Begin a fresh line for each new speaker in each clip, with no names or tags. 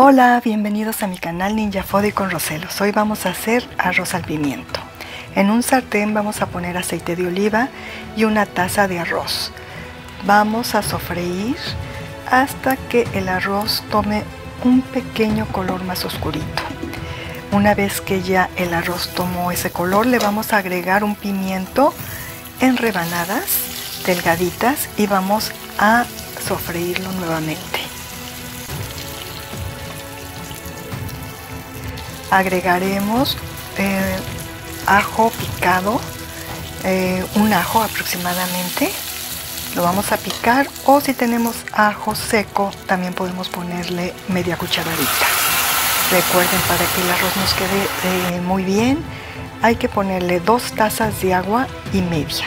Hola, bienvenidos a mi canal Ninja Fodi con Roselos. Hoy vamos a hacer arroz al pimiento. En un sartén vamos a poner aceite de oliva y una taza de arroz. Vamos a sofreír hasta que el arroz tome un pequeño color más oscurito. Una vez que ya el arroz tomó ese color, le vamos a agregar un pimiento en rebanadas delgaditas y vamos a sofreírlo nuevamente. Agregaremos eh, ajo picado, eh, un ajo aproximadamente. Lo vamos a picar o si tenemos ajo seco también podemos ponerle media cucharadita. Recuerden para que el arroz nos quede eh, muy bien hay que ponerle dos tazas de agua y media.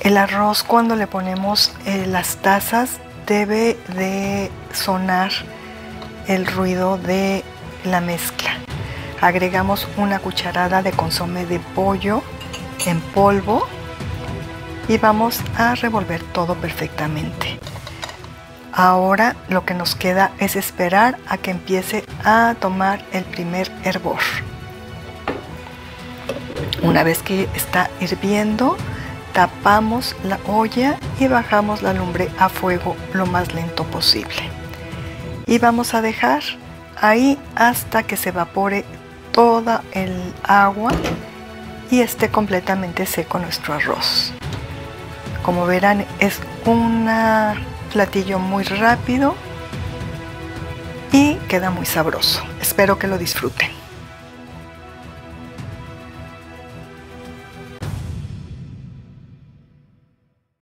El arroz cuando le ponemos las tazas debe de sonar el ruido de la mezcla. Agregamos una cucharada de consomé de pollo en polvo y vamos a revolver todo perfectamente. Ahora lo que nos queda es esperar a que empiece a tomar el primer hervor. Una vez que está hirviendo, tapamos la olla y bajamos la lumbre a fuego lo más lento posible y vamos a dejar ahí hasta que se evapore toda el agua y esté completamente seco nuestro arroz. Como verán es un platillo muy rápido y queda muy sabroso. Espero que lo disfruten.